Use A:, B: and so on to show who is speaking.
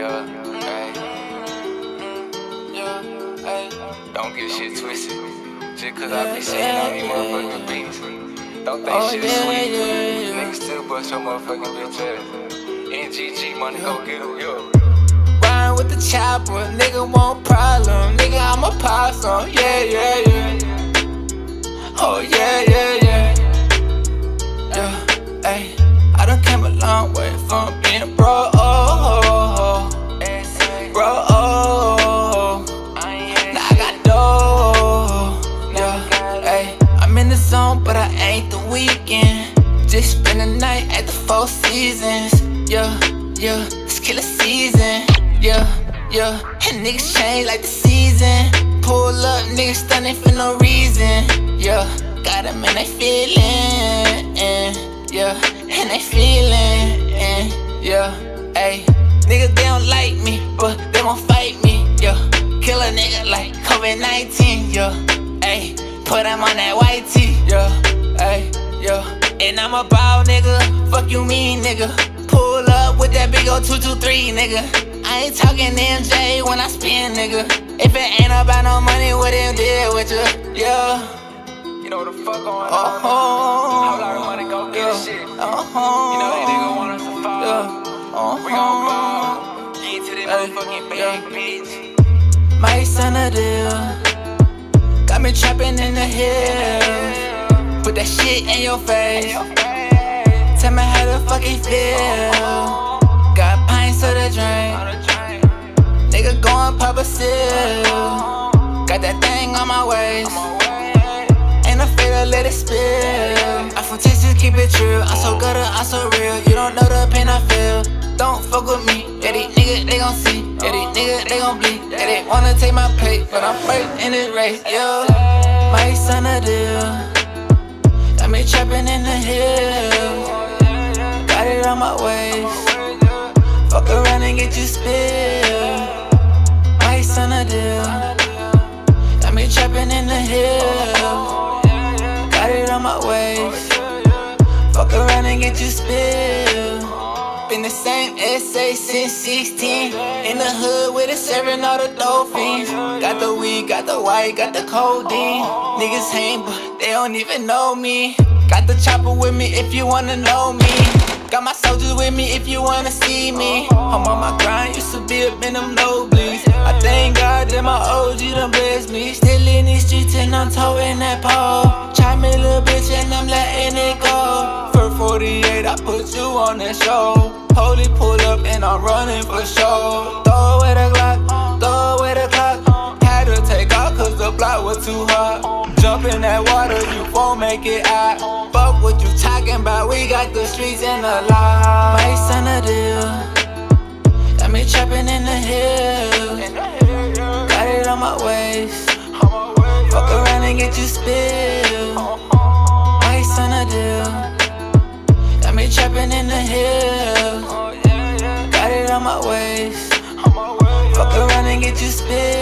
A: Yeah, hey. Yeah, hey. Don't get shit twisted. Just cause I be sitting on these motherfucking beats. Don't think
B: Oh,
A: shit
B: yeah,
A: sweet.
B: yeah, yeah.
A: Niggas still bust your motherfucking bitch ass. MGG money, go get who you.
B: Ride with the chopper, nigga want problem. Nigga, I'm a possum. Yeah, yeah, yeah. Oh, yeah, yeah, yeah. Yeah, hey. I done came a long way from being bro. Weekend. Just spend the night at the Four Seasons. Yeah, yeah, it's killer season. Yeah, yeah, and niggas change like the season. Pull up, niggas stunning for no reason. Yeah, got them and they feeling. Yeah, and they feeling. Yeah, hey. Niggas, they don't like me, but they won't fight me. Yeah, kill a nigga like COVID 19. Yeah, hey, put him on that white tee. Yeah, hey, yeah. And I'm a ball nigga, fuck you mean nigga. Pull up with that big old 223 nigga. I ain't talking MJ when I spin nigga. If it ain't about no money, what it deal with you? Yeah.
A: You know what the fuck going
B: Oh,
A: on? Whole lot of money, go get
B: yeah.
A: shit.
B: Uh-huh.
A: You know they niggas want us to fall.
B: Yeah. Uh-huh.
A: We gon' ball. Into this
B: Hey,
A: motherfucking big
B: yeah.
A: bitch.
B: My son a deal. Got me trapping in the hills. Put that shit in your face. Tell me how the fuck it feel. Got pints of the drink. Nigga going pop a seal. Got that thing on my waist. Ain't afraid to let it spill. I'm from Texas, keep it true. I'm so gutter, I'm so real. You don't know the pain I feel. Don't fuck with me. Yeah, these niggas, they gon' see. Yeah, these niggas, they gon' bleed. Yeah, they wanna take my pay, but I'm first in this race. Yo, my son a deal. Trapping in the hills. Got it on my waist. Fuck around and get you spilled. My son a deal. Got me trapping in the hills. Got it on my waist. Fuck around and get you spilled. Been the same SA since 16. In the hood with it, serving all the dolphins. Got the weed, got the white, got the codeine. Niggas hang, but they don't even know me. Got the chopper with me if you wanna know me. Got my soldiers with me if you wanna see me. I'm on my grind, used to be up in them nosebleeds. I thank God that my OG done blessed me. Still in these streets and I'm towing that pole. Try me, little bitch, and I'm letting it go. For 48, I put you on that show. Holy pull up and I'm running for show. Throw away the Glock, throw away the clock. Had to take off cause the block was too hot. Water, you won't make it out. Fuck what you talking about, we got the streets in the lot. My son a deal. Got me trapping in the hills. Got it on my waist. Fuck around and get you spilled. My son a deal. Got me trapping in the hills. Got it on my waist. Fuck around and get you spilled.